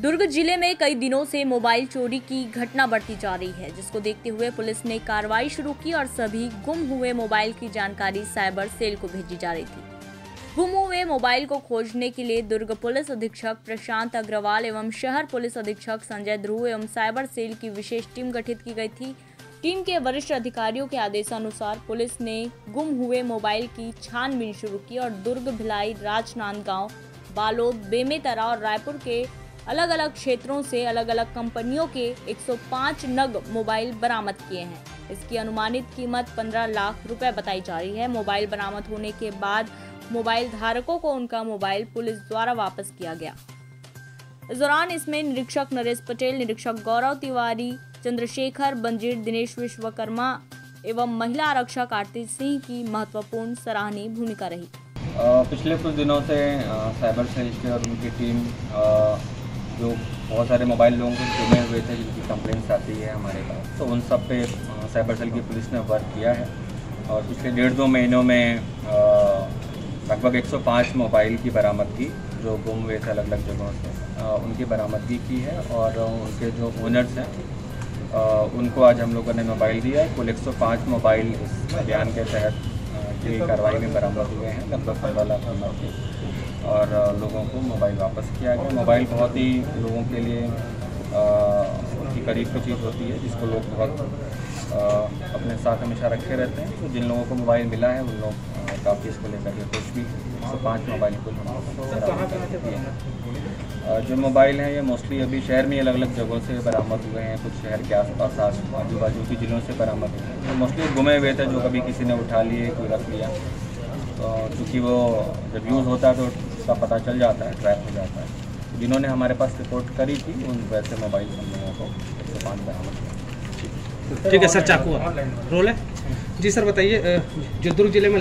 दुर्ग ज़िले में कई दिनों से मोबाइल चोरी की घटना बढ़ती जा रही है, जिसको देखते हुए पुलिस ने कार्रवाई शुरू की और सभी गुम हुए मोबाइल की जानकारी साइबर सेल को भेजी जा रही थी। गुम हुए मोबाइल को खोजने के लिए दुर्ग पुलिस अधीक्षक प्रशांत अग्रवाल एवं शहर पुलिस अधीक्षक संजय ध्रुव एवं साइबर सेल की विशेष टीम गठित की गई थी। टीम के वरिष्ठ अधिकारियों के आदेशानुसार पुलिस ने गुम हुए मोबाइल की छानबीन शुरू की और दुर्ग भिलाई राजनांदगांव, बालोद, बेमेतरा और रायपुर के अलग अलग क्षेत्रों से अलग अलग कंपनियों के 105 नग मोबाइल बरामद किए हैं। इसकी अनुमानित कीमत 15 लाख रुपए बताई जा रही है। मोबाइल बरामद होने के बाद मोबाइल धारकों को उनका मोबाइल पुलिस द्वारा वापस किया गया। इस दौरान इसमें निरीक्षक नरेश पटेल, निरीक्षक गौरव तिवारी, चंद्रशेखर, बंजीर, दिनेश विश्वकर्मा एवं महिला आरक्षक आरती सिंह की महत्वपूर्ण सराहनीय भूमिका रही। पिछले कुछ दिनों से साइबर सेल के और उनकी टीम जो बहुत सारे मोबाइल लोगों के गुमे हुए थे, जिनकी कंप्लेंट्स आती है हमारे पास। तो उन सब पे साइबर सेल की पुलिस ने वर्क किया है। और पिछले डेढ़ दो महीनों में लगभग 105 मोबाइल की बरामदगी, जो गुम हुए थे अलग अलग जगहों से उनकी बरामदगी की है। और उनके जो ओनर्स हैं उनको आज हम लोगों ने मोबाइल दिया है। कुल 105 मोबाइल इस अभियान के तहत की कार्रवाई में बरामद हुए हैं लगभग पंद्रह लाख नंबर के और लोगों को मोबाइल वापस किया गया। मोबाइल बहुत ही लोगों के लिए उनकी करीब की चीज़ होती है, जिसको लोग बहुत अपने साथ हमेशा रखे रहते हैं। तो जिन लोगों को मोबाइल मिला है, उन लोग काफ़ी इसको लेकर के खुश भी एक सौ पाँच मोबाइल कुल हम हैं? जो मोबाइल हैं ये मोस्टली अभी शहर में अलग अलग जगहों से बरामद हुए हैं। कुछ शहर के आसपास आस आजू बाजू के जिलों से बरामद हुए हैं। तो मोस्टली गुमे हुए थे जो कभी किसी ने उठा लिए कोई रख लिया। तो चूँकि वो जब यूज़ होता है तो उसका पता चल जाता है ट्रैक हो जाता है। जिन्होंने हमारे पास रिपोर्ट करी थी उन वैसे मोबाइल हम लोगों को एक सौ पाँच बरामद किया ठीक है सर चाकू रोल है? जी सर बताइए जो दुर्ग ज़िले में